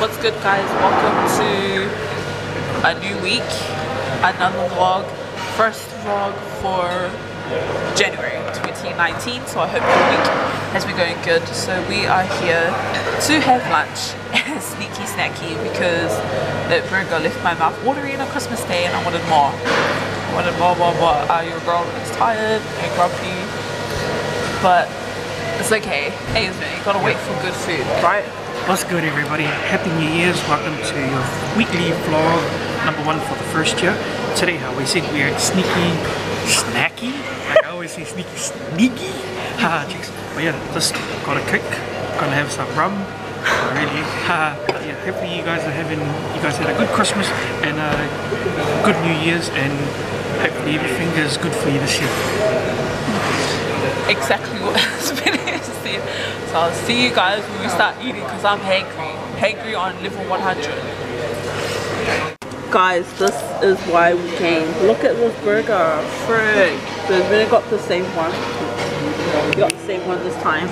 What's good guys? Welcome to a new week, another vlog, first vlog for January 2019 so I hope your week has been going good. So we are here to have lunch sneaky snacky because that burger left my mouth watery on Christmas day and I wanted more. I wanted more, more, more. Uh, your girl is tired and grumpy but it's okay. Hey, you gotta wait for good food, right? What's good everybody? Happy New Year's. Welcome to your weekly vlog number one for the first year. Today how we said we're sneaky snacky. Like I always say sneaky sneaky. Haha chicks. But yeah, just got a kick. Gonna have some rum. Really. Haha. Yeah, hopefully you guys are having you guys had a good Christmas and a good New Year's and hopefully everything is good for you this year. Exactly what Spinach So I'll see you guys when we start eating because I'm hungry. Hungry on level 100. Guys, this is why we came. Look at this burger. Frick. So we've got the same one. We got the same one this time.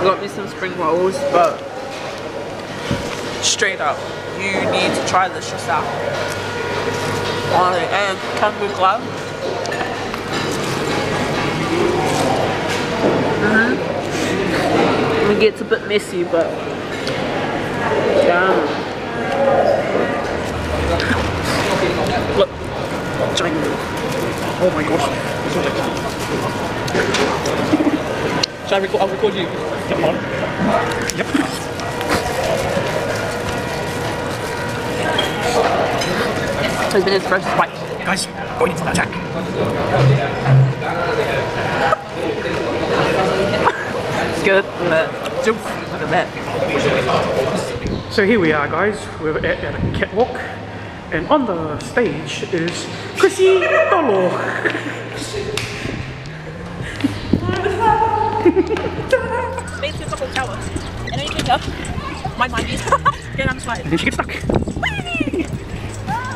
We got me some spring rolls, but straight up, you need to try this yourself. Oh, and come with glove. Gets a bit messy, but yeah. Look, giant. Oh my gosh. Shall I record? I'll record you. Come on. Yep. Two minutes first bite. Guys, going into the attack. Good. Uh, Look at that. So here we are guys, we're at, at a catwalk and on the stage is Chrissy Dolo. Made to a couple of towers. And then you up. My mind is. Get on the slide. And then she gets stuck.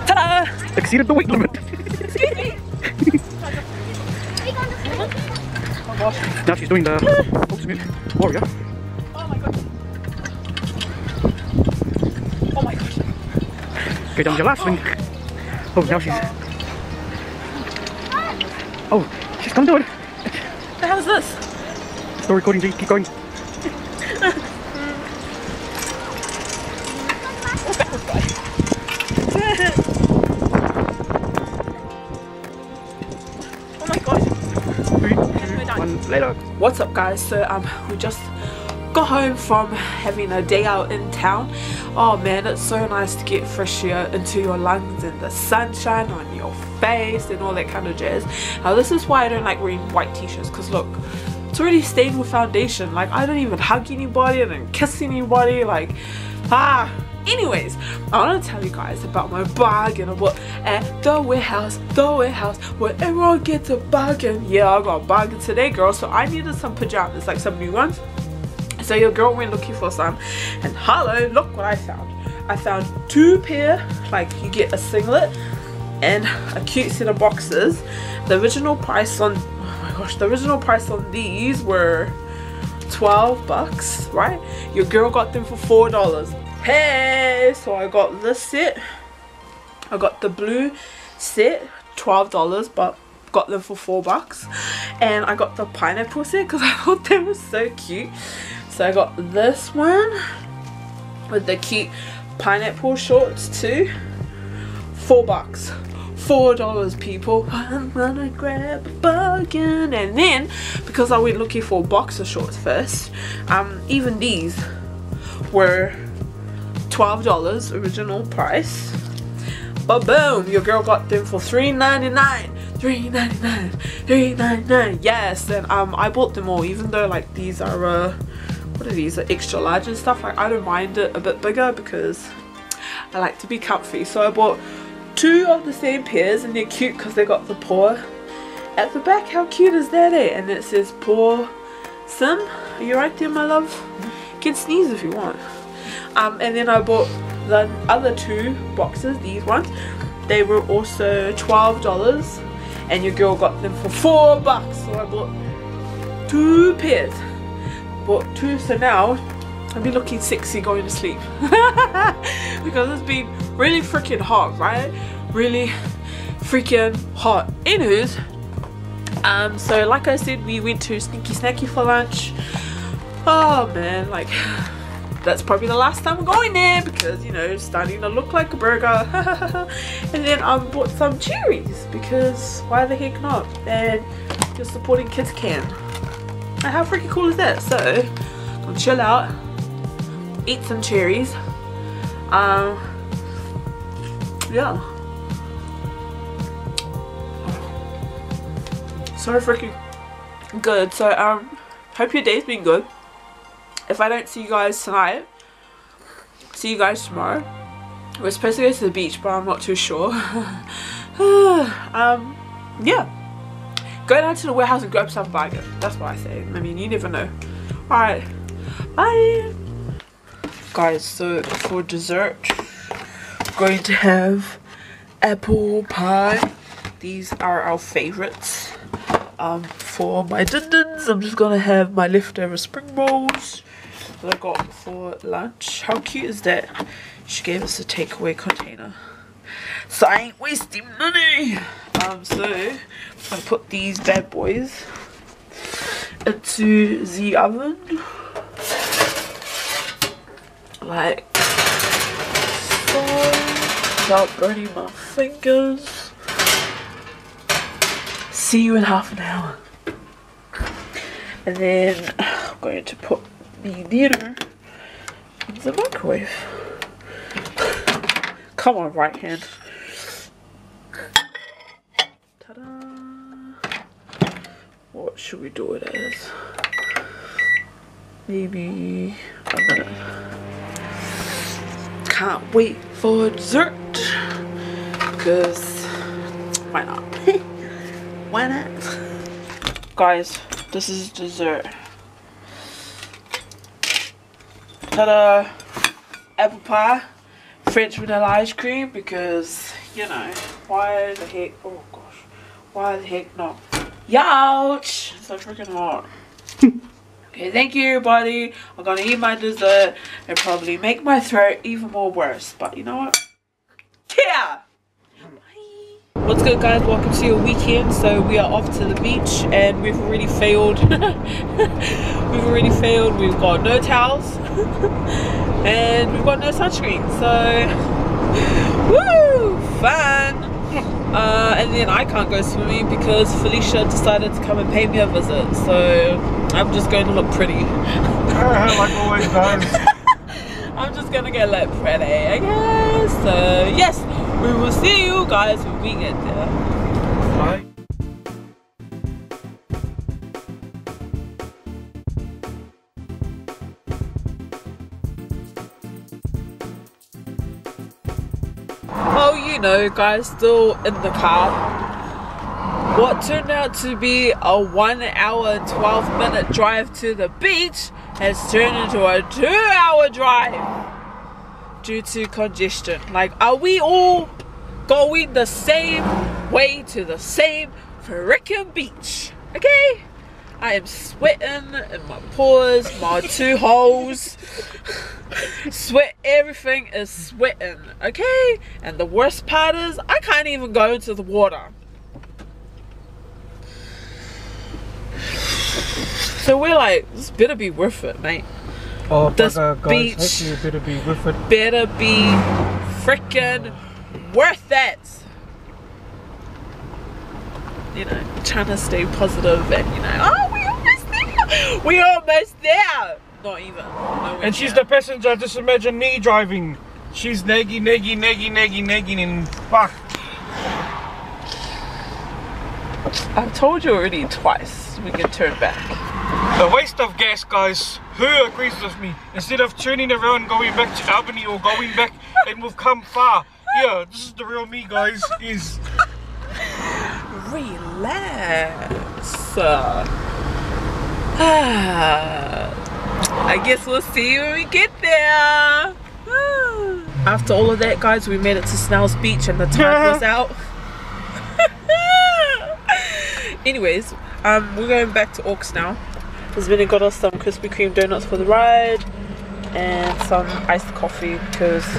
Ta-da! Exceeded the weight limit. Excuse me! oh gosh. Now she's doing the ultimate warrior. Okay, down your last swing. Oh, now she's. Oh, she's come to it. The hell is this? Still recording, G. Keep going. Oh, my gosh. Three, two, one, later. What's up guys? So um we just got home from having a day out in town. Oh man, it's so nice to get fresh air into your lungs and the sunshine on your face and all that kind of jazz. Now this is why I don't like wearing white t-shirts because look, it's already stained with foundation. Like I don't even hug anybody, I don't kiss anybody, like ah Anyways, I want to tell you guys about my bargain about at the warehouse, the warehouse, where everyone gets a bargain. Yeah, I got a bargain today, girl. So I needed some pajamas, like some new ones. So your girl went looking for some, and hello, look what I found. I found two pair, like you get a singlet and a cute set of boxes. The original price on, oh my gosh, the original price on these were 12 bucks, right? Your girl got them for four dollars. Hey, so I got this set. I got the blue set, twelve dollars, but got them for four bucks. And I got the pineapple set because I thought they were so cute. So I got this one with the cute pineapple shorts too. Four bucks. Four dollars people. I'm gonna grab a bargain. And then because I went looking for boxer shorts first, um even these were $12 original price. But boom, your girl got them for $3.99. $3.99. $3.99. Yes, and um I bought them all even though like these are uh what are these? Are extra large and stuff. Like I don't mind it a bit bigger because I like to be comfy. So I bought two of the same pairs and they're cute because they got the paw at the back. How cute is that eh? And it says paw sim. Are you right there my love? You can sneeze if you want. Um, and then I bought the other two boxes, these ones. They were also $12 and your girl got them for four bucks. So I bought two pairs. Two, so now I'd be looking sexy going to sleep because it's been really freaking hot, right? Really freaking hot. Anyways, um, so like I said, we went to Sneaky Snacky for lunch. Oh man, like that's probably the last time we're going there because you know it's starting to look like a burger and then I bought some cherries because why the heck not and you're supporting Kids Can and how freaking cool is that so I'll chill out eat some cherries um yeah so freaking good so um hope your day's been good if I don't see you guys tonight, see you guys tomorrow. We're supposed to go to the beach, but I'm not too sure. um, yeah. Go down to the warehouse and grab some bargain. That's what I say. I mean, you never know. Alright. Bye. Guys, so for dessert, going to have apple pie. These are our favorites. Um, for my dindins, I'm just gonna have my leftover spring rolls that I got for lunch. How cute is that? She gave us a takeaway container. So I ain't wasting money. Um, so gonna put these bad boys into the oven. Like so without burning my fingers. See you in half an hour. And then I'm going to put the dinner in the microwave. Come on, right hand. What should we do it as? Maybe a minute. Can't wait for dessert. Because why not? why not? Guys, this is dessert. Ta-da! Apple pie, French vanilla ice cream because, you know, why the heck, oh gosh, why the heck not? Youch! So freaking hot. okay, thank you buddy. I'm gonna eat my dessert and probably make my throat even more worse. But you know what? Yeah! What's good guys, welcome to your weekend. So we are off to the beach and we've already failed. we've already failed. We've got no towels and we've got no sunscreen. So, woo. Uh, and then I can't go swimming because Felicia decided to come and pay me a visit. So I'm just going to look pretty. like always does. I'm just gonna get like pretty, I guess. So yes, we will see you guys when we get there. You know, guys, still in the car. What turned out to be a one hour and 12 minute drive to the beach has turned into a two hour drive due to congestion. Like, are we all going the same way to the same freaking beach? Okay? I am sweating in my pores, my two holes. Sweat, everything is sweating, okay? And the worst part is, I can't even go into the water. So we're like, this better be worth it, mate. Oh, This guys. beach- better be with it. Better be freaking worth it. You know, trying to stay positive and you know, oh, we almost there. We almost there. Not even. And she's the passenger. Just imagine me driving. She's naggy, naggy, naggy, naggy, nagging, and fuck. I've told you already twice. We can turn back. A waste of gas, guys. Who agrees with me? Instead of turning around, going back to Albany or going back, and we've come far. Yeah, this is the real me, guys. Is Relax. I guess we'll see when we get there. After all of that, guys, we made it to Snells Beach and the tide was out. Anyways, um, we're going back to Orcs now. Vinny got us some Krispy Kreme donuts for the ride. and some iced coffee because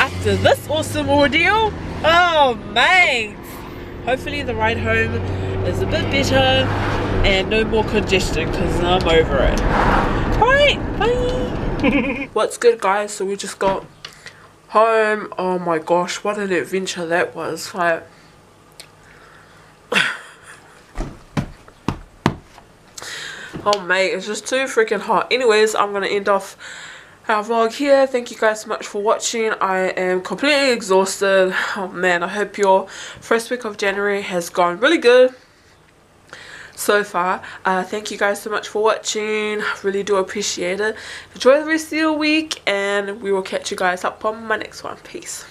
after this awesome ordeal, oh man, hopefully the ride home is a bit better and no more congestion because I'm over it. Alright, bye. What's good guys? So we just got home. Oh my gosh, what an adventure that was. Like Oh mate, it's just too freaking hot. Anyways, I'm gonna end off our vlog here. Thank you guys so much for watching. I am completely exhausted. Oh man, I hope your first week of January has gone really good so far. Uh, thank you guys so much for watching. i Really do appreciate it. Enjoy the rest of your week and we will catch you guys up on my next one. Peace.